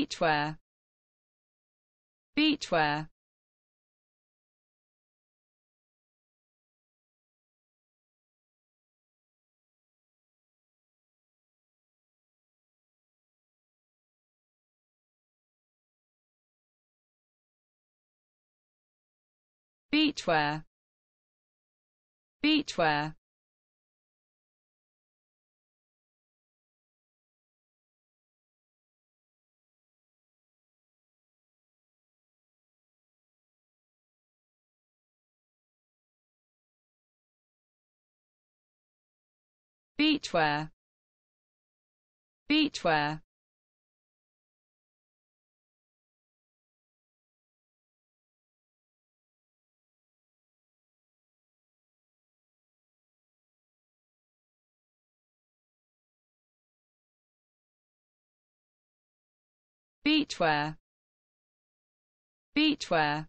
beachwear. Beachwear. Beachwear. Beachwear beachwear. Beachwear. Beachwear. Beachwear